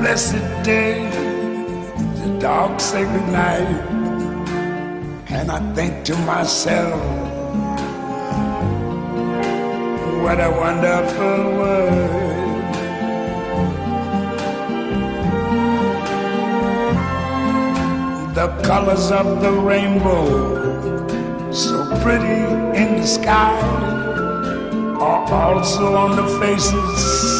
blessed day, the dark sacred night, and I think to myself, what a wonderful world. The colors of the rainbow, so pretty in the sky, are also on the faces